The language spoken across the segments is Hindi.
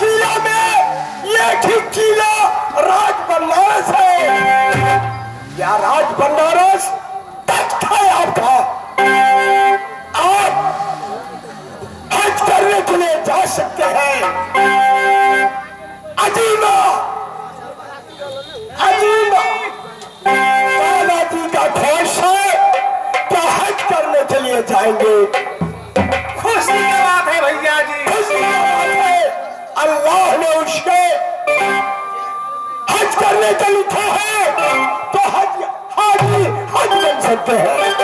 किला में ये ठीक किला राज बनारस है। या राज बनारस है आपका। आप हज करने के लिए जा सकते हैं। अजीबा अजीबा बालाजी का घोष है क्या हज करने के लिए जाएँगे। खुशी की बात है भैया जी। हज करने चल उठा है। तो हज हाजी हज बन सकते हैं।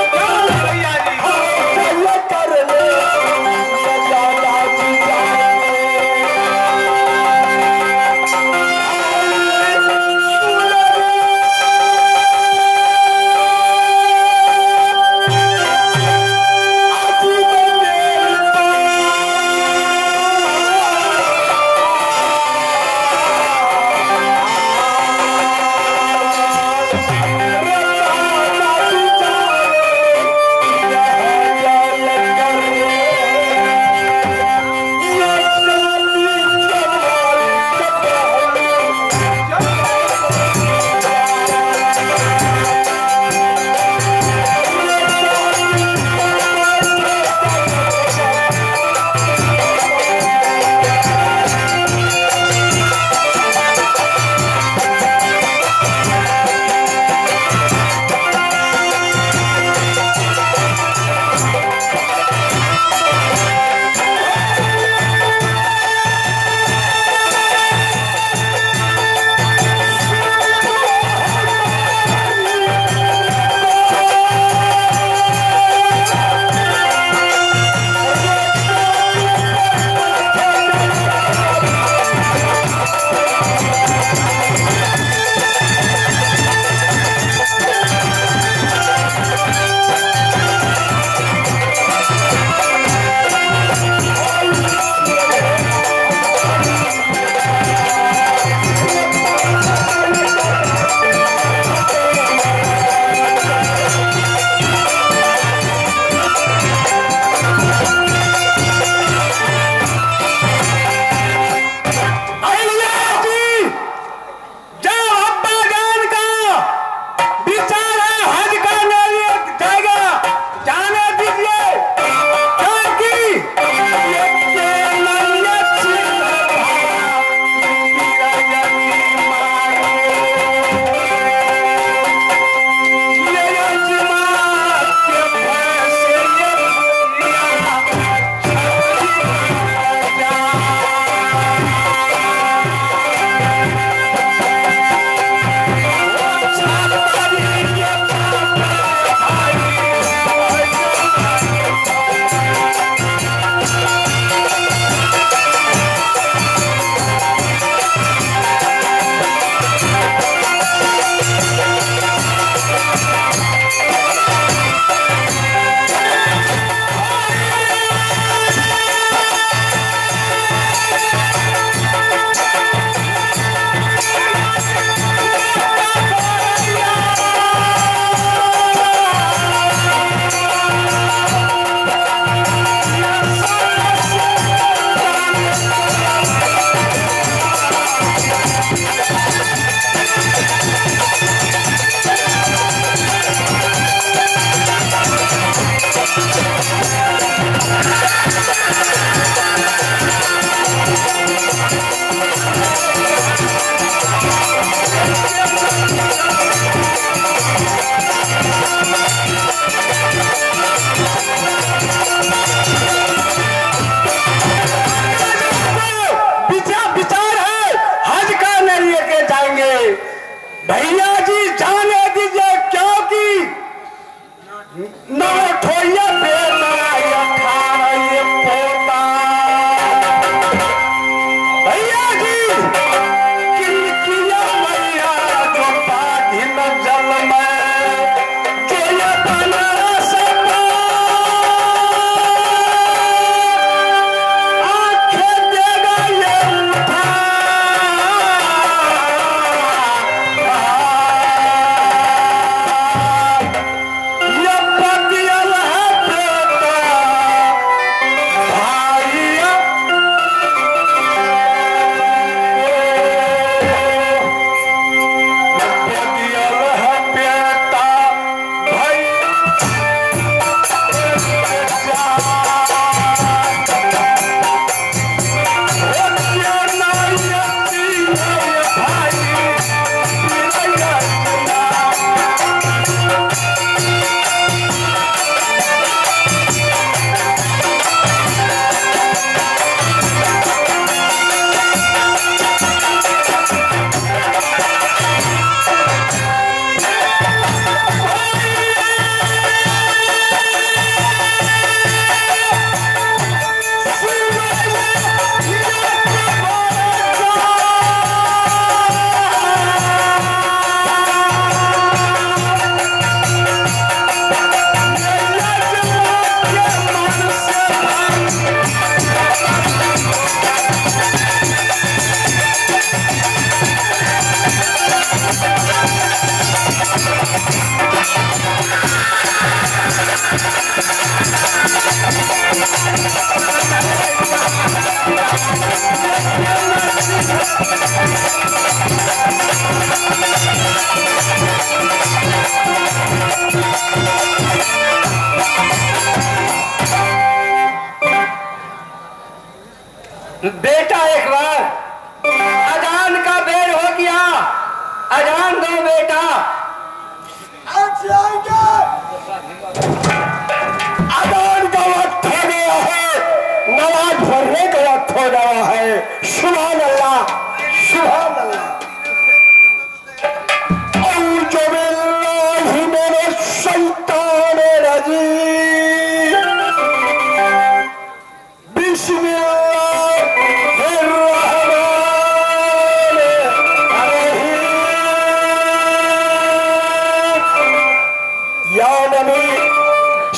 या नबी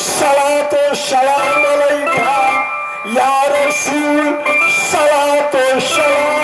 सलाम अलैका या रसूल सलाम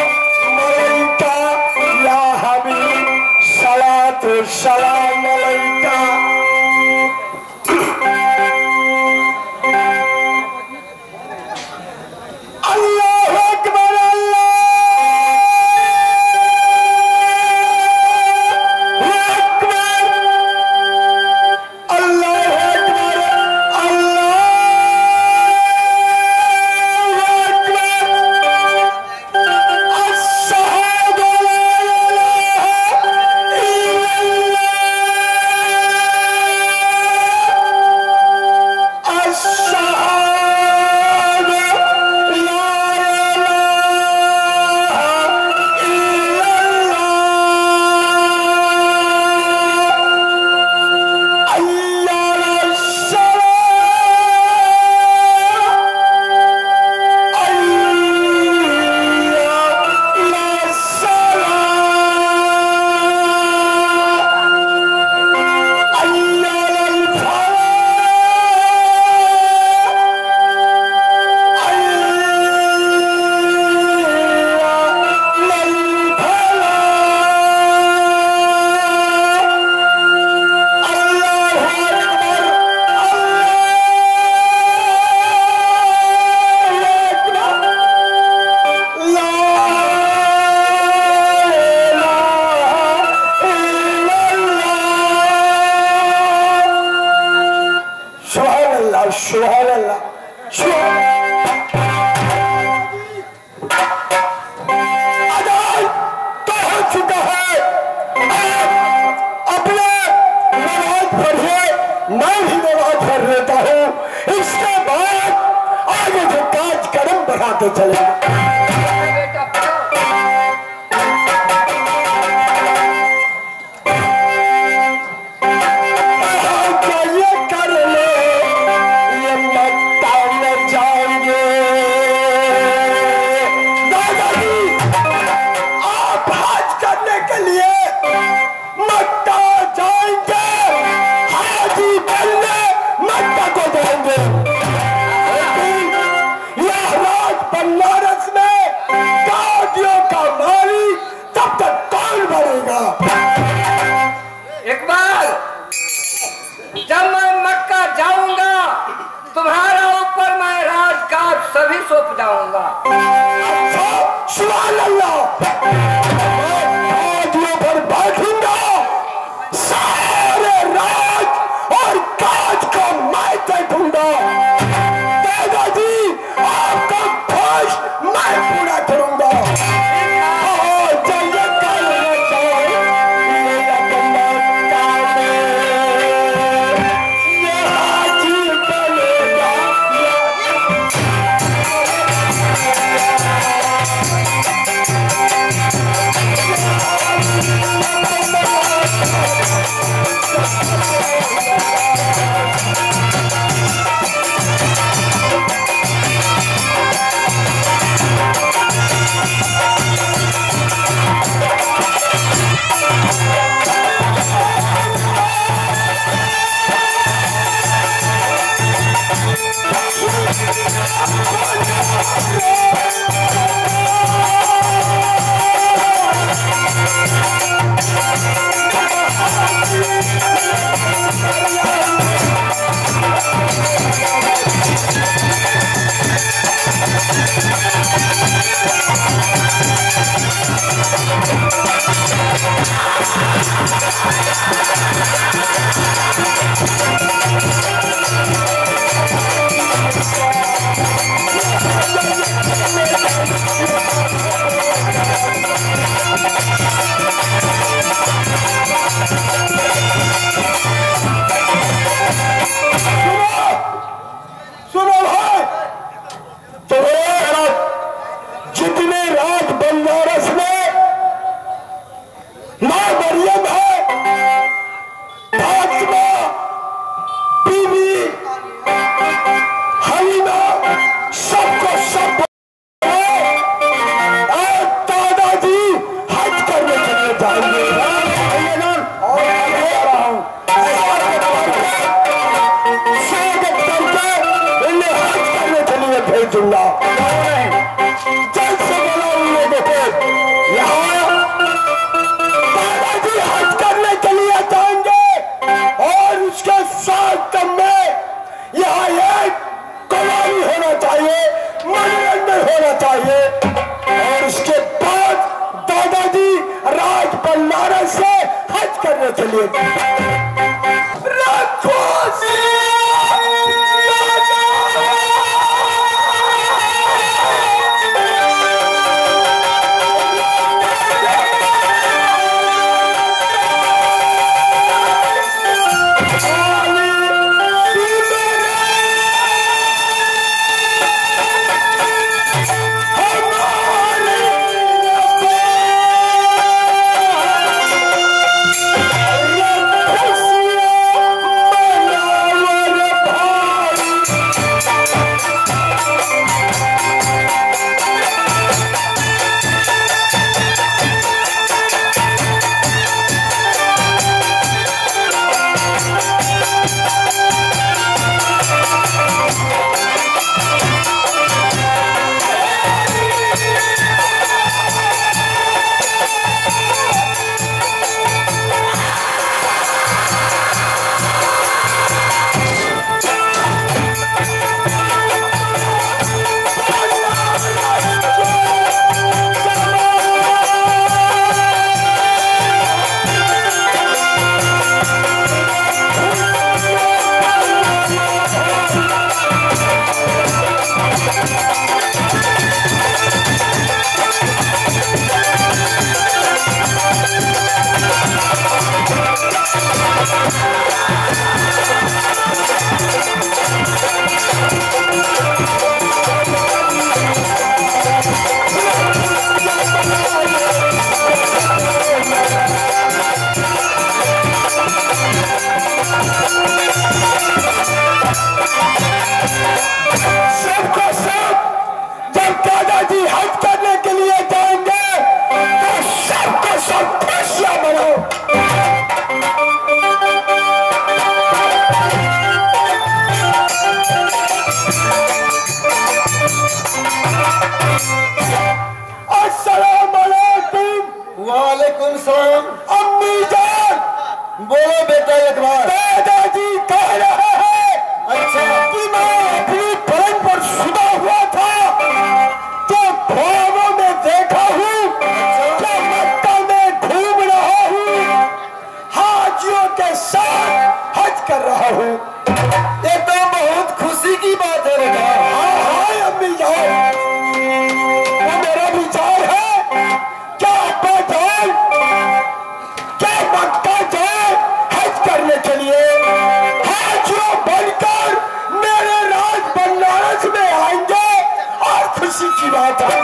खुशी की बात है?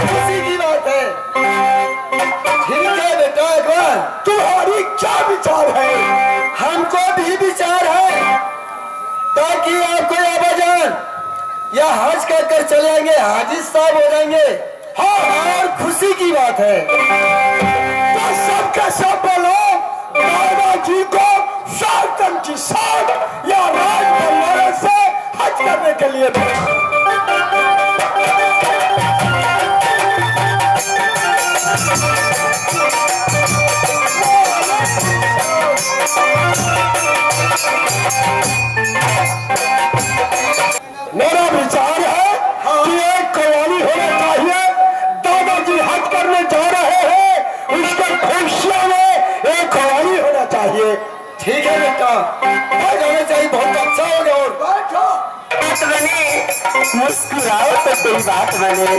खुशी की बात है। तुम्हारी क्या विचार है? हमको भी विचार है ताकि आपको या हज कर कर चलेंगे हाजिर साहब हो जाएँगे। हाँ और खुशी की बात है। तो सब का सब बोलो बाबा जी को की साथ या राज से हज करने के लिए मेरा विचार है एक होना चाहिए। दादाजी करने जा रहे हैं। उसके में एक होना चाहिए। ठीक है बेटा। जाना चाहिए बहुत अच्छा हो गया। बात बने, मुस्कुराओ तो कोई बात बने।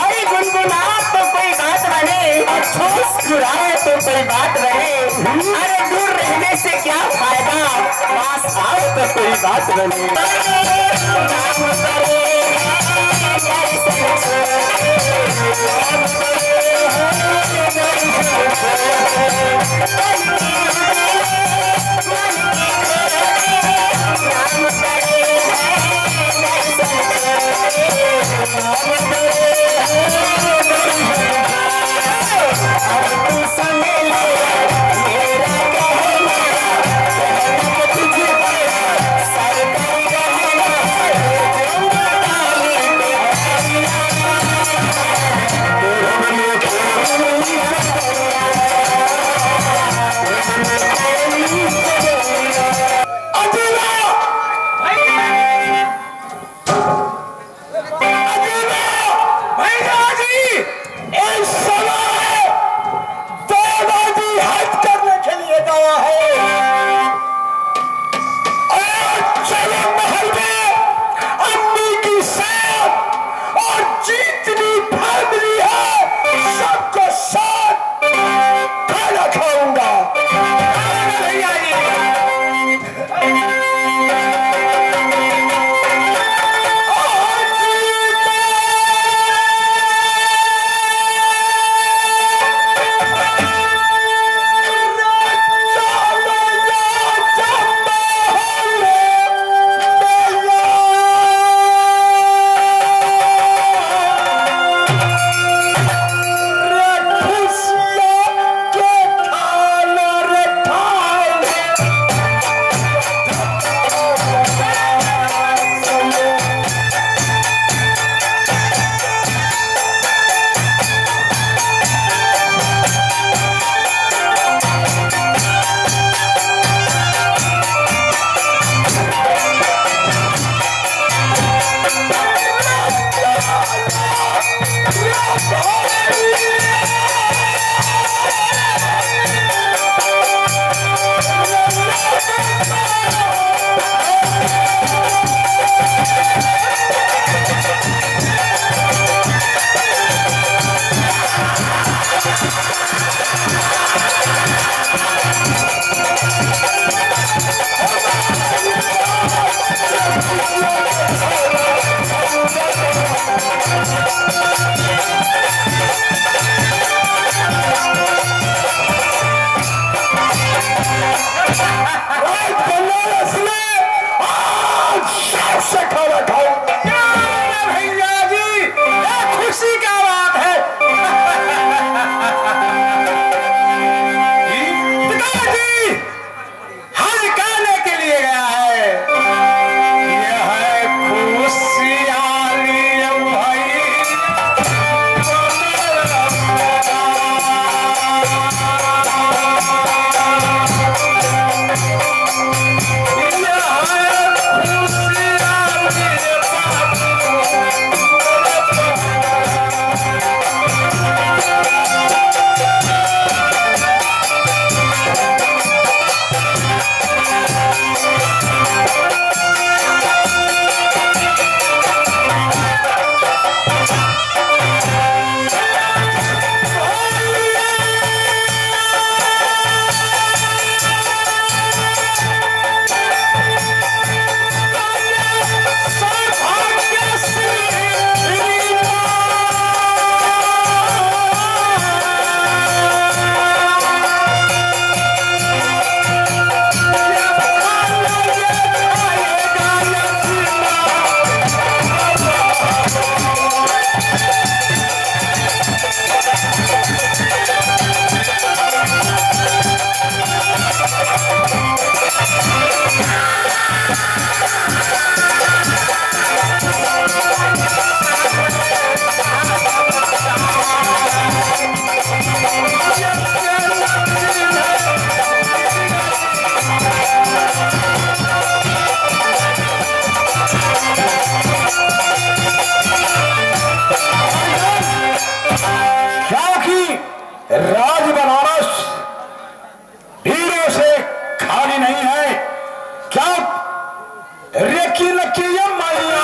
अरे गुनगुनाओ तो कोई बात बने, मुस्कुराओ तो कोई बात बने। अरे दूर रहने से क्या फ़ायदा, पास आओ तो कोई बात बने। अजीला dile que ya.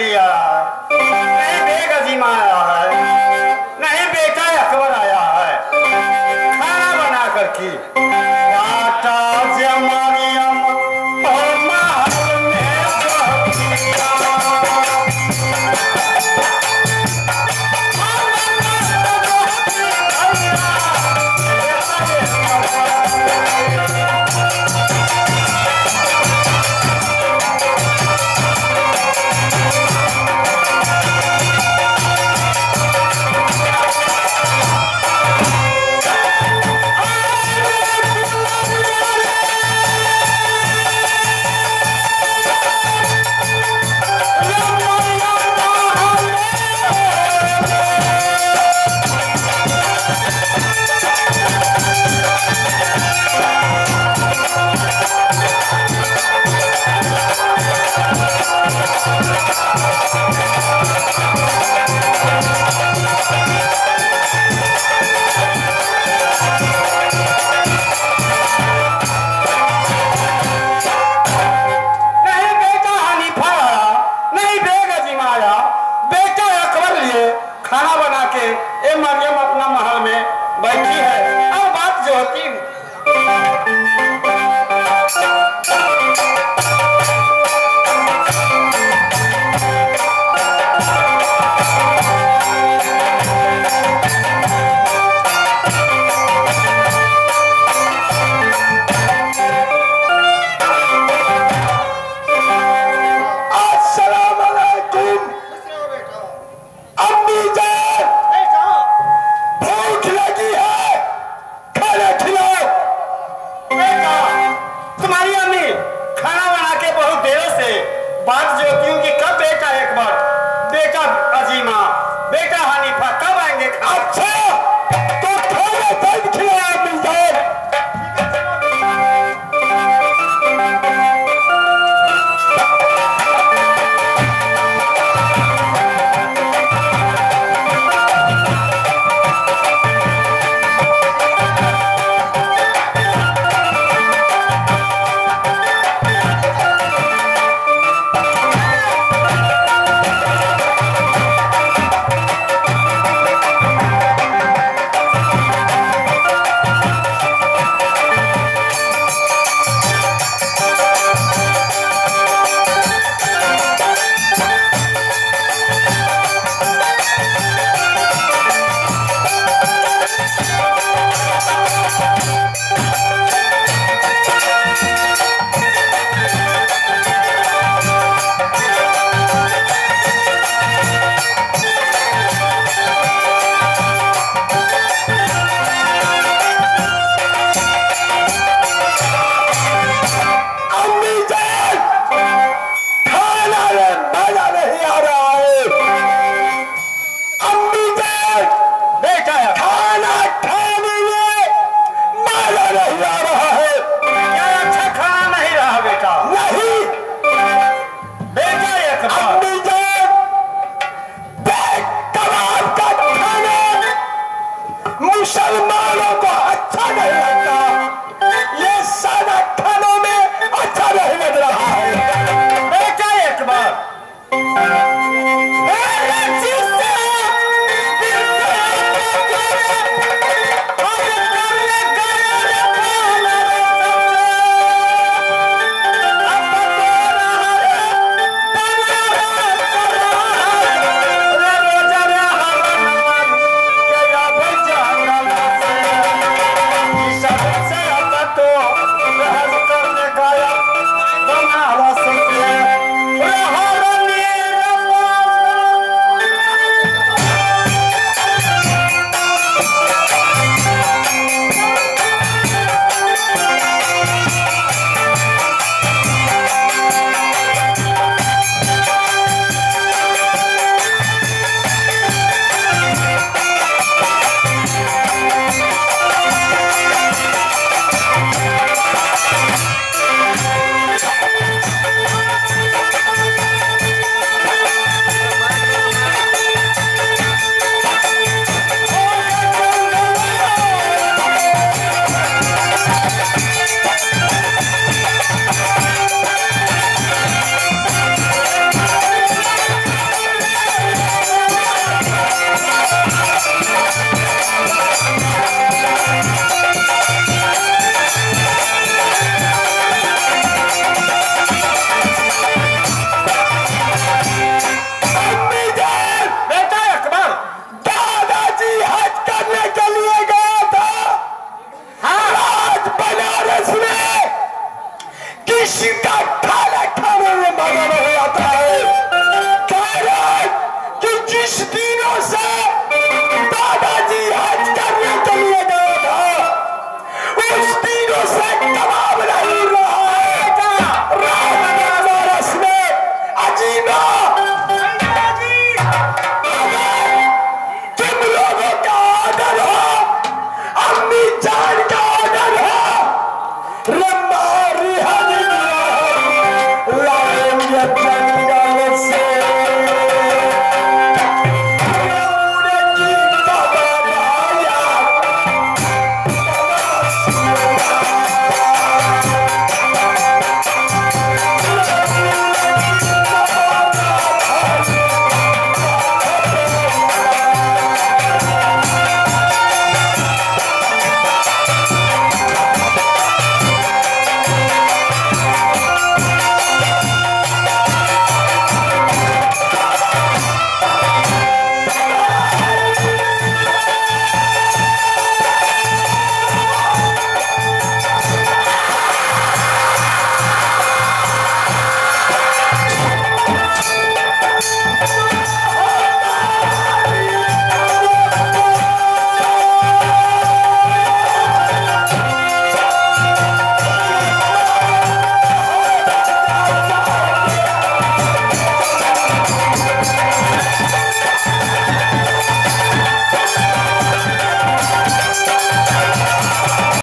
Hallelujah.